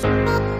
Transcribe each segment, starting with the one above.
Música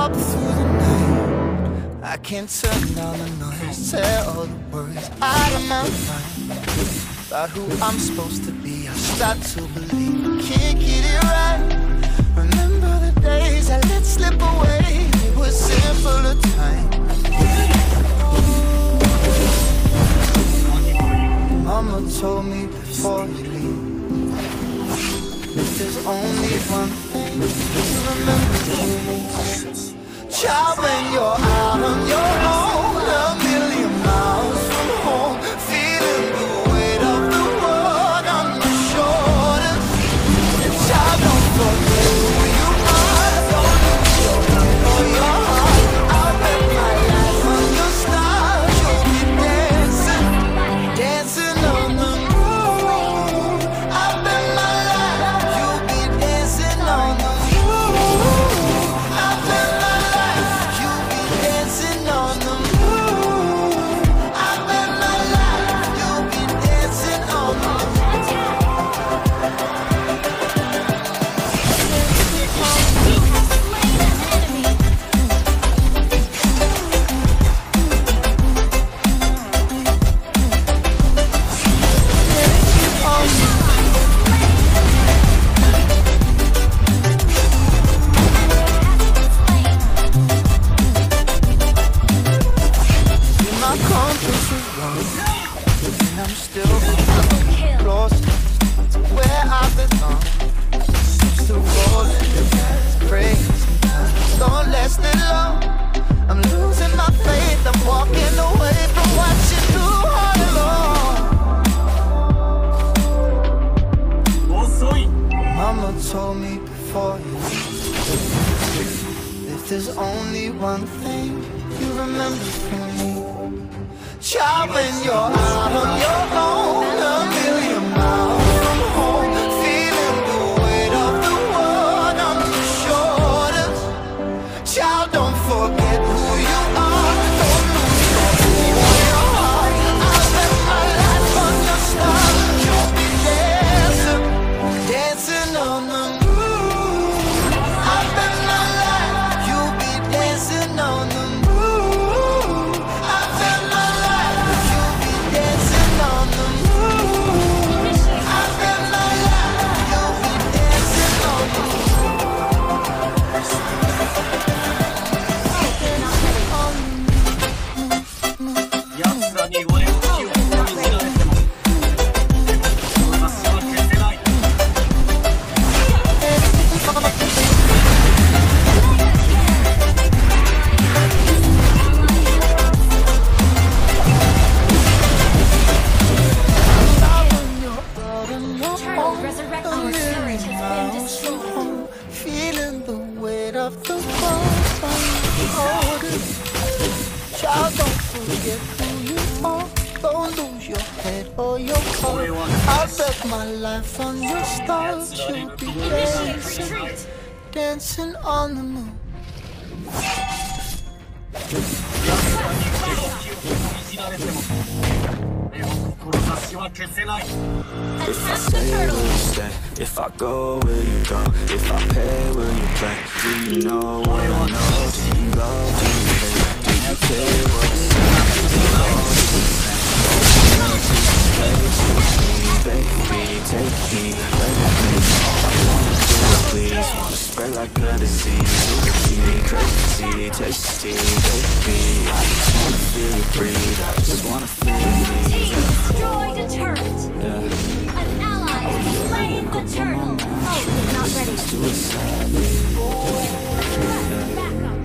up through the night. I can't turn down the noise Tear all the worries out of my mind. About who I'm supposed to be I start to believe I can't get it right. Remember the days I let slip away. It was simple. told me before you. If there's only one thing you remember from me Child, when you're out on your own life on your stars, you'll be dancing, dancing on the moon. If I go, will you go? If I pay, will you pay? Do you know what I know? Do you love, do you hate? Do you care what I say? Do you know, say? Like a disease me crazy, tasty, baby I just wanna feel you breathe I just wanna feel you leave destroyed a turret. Yeah. An ally has slain the turtle. Oh, it's not ready. Back up.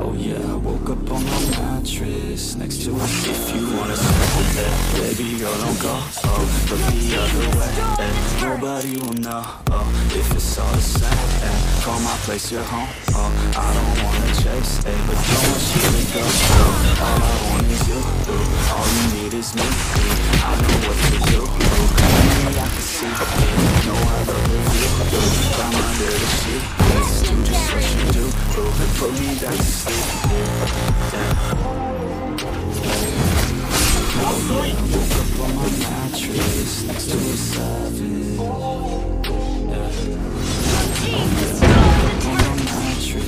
Oh yeah, I woke up on my mattress next to us. If you wanna smoke that, baby girl, don't go. Oh, look the other way. And nobody will know. Oh, if it's all the same. And call my place your home. Oh, I don't wanna chase, hey, but don't want you to go. Oh, all I want is you. Ooh, all you need is me. I know what to do. Only I can see. No other with you. Ooh, climb under the sheet. Let's do just what you do. Ooh, put me back to sleep. On mattress next to a savage.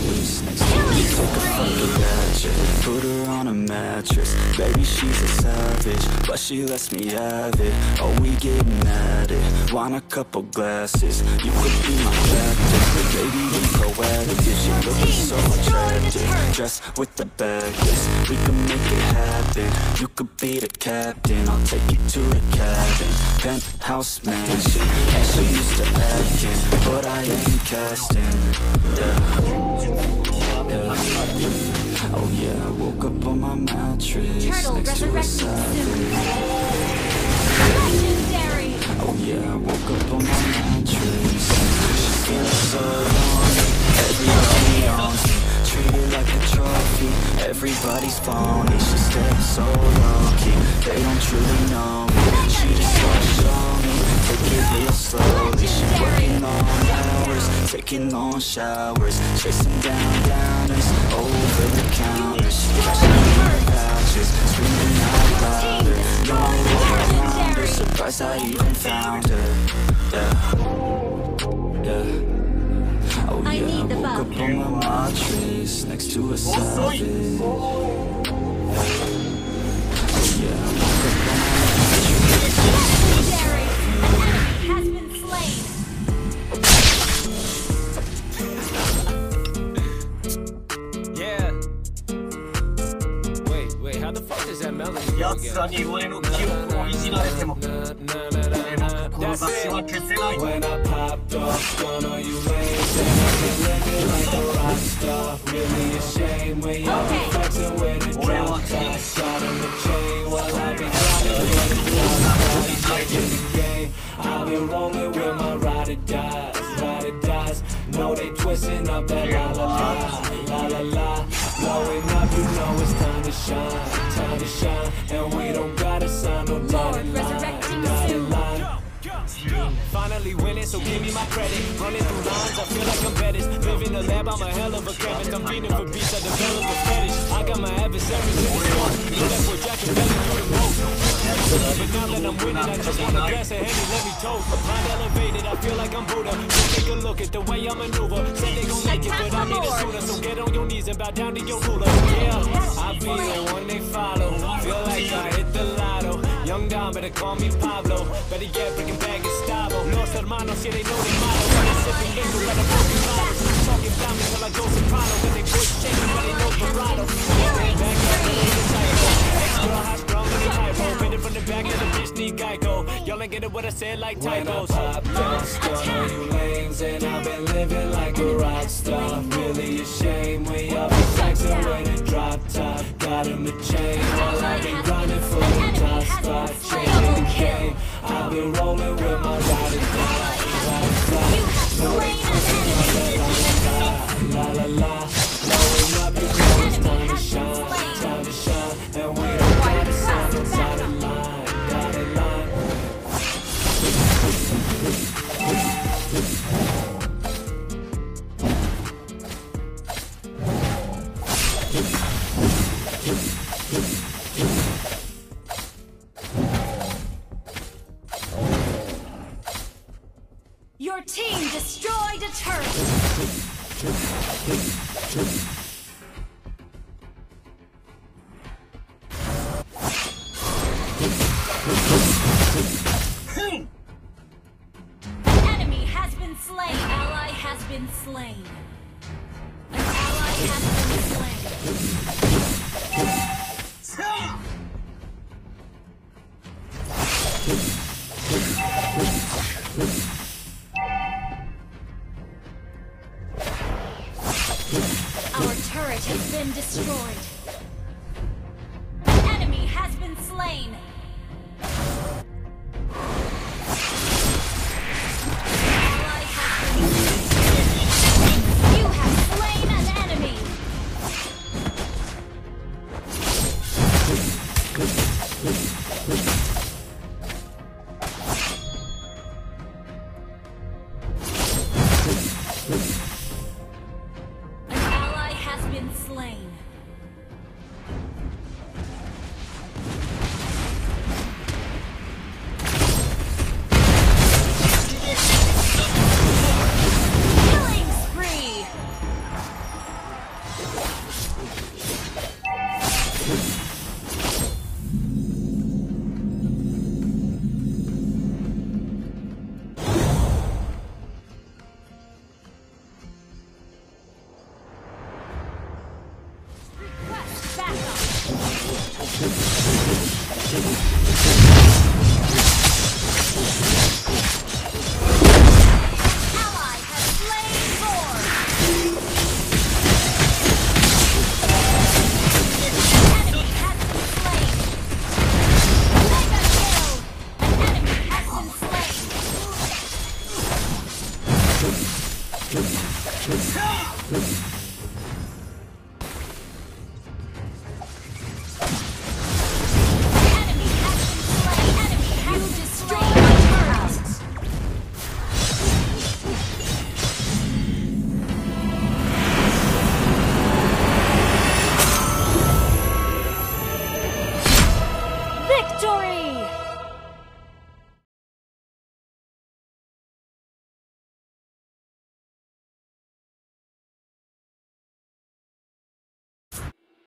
Team destroyed the On turret. my mattress next a spree. ratchet. Put her on a mattress. Baby, she's a savage, but she lets me have it. Oh, we getting at it. Want a couple glasses? You could be my captain, but baby, we go at it. Yeah, she looking so attractive. Dressed with the bag, yes, we can make it happen. You could be the captain. I'll take you to the cabin. Penthouse mansion, and she used to acting, but I ain't casting. Yeah. Oh yeah, I woke up on my mattress Turtle next to a resurrecting savage. soon. Legendary. Oh yeah, I woke up on my mattress. She feels so lonely. Everybody owns me, treated like a trophy. Everybody's phony. She stays so low key. They don't truly know me. She just wanna show me. Take it real slowly. She working long hours, taking long showers, chasing down Surprised I even found her. Yeah. Yeah. Oh I yeah, need the woke up on my mattress next to a savage. Oh yeah, I woke up on my Legendary. Twisting up that la la la La la la Blowing up, you know it's time to shine Time to shine And we don't gotta sign no dotted line resurrecting Dotted soon. line mm. Finally winning, so give me my credit. Running through lines, I feel like I'm Bettis. Live in the lab, I'm a hell of a chemist. I'm feeding for beats, I develop a fetish. I got my adversaries in the front. You left with Jack and Belly through the road. But now that I'm winning, I just wanna glass of Henny, let me toast. Mind elevated, I feel like I'm Buddha. Just take a look at the way I maneuver. Said they gon' make it, but I made it sooner. So get on your knees and bow down to your ruler. Yeah, I be the one they follow. Feel like I hit the lotto. Young Don, better call me Pablo. Better get breaking bag Gustavo. Los hermanos, yeah, they know they motto. When they sipping liquor, better broken bottles. Talking me till I go soprano. When they push shaking, but they know vibrato. Killing spree. Extra high, strong, and from the back of the bitch, need Geico. Y'all ain't get what I said like typos. When I popped on, stun you lanes, and I've been living like a rock star. Really a shame when y'all be flexing with a drop top. Got him a chain while I've been grinding for the top spot. Changing the game. I've been rolling with Enemy has been slain. Ally has been slain. An ally has been slain. Our turret has been destroyed. An enemy has been slain.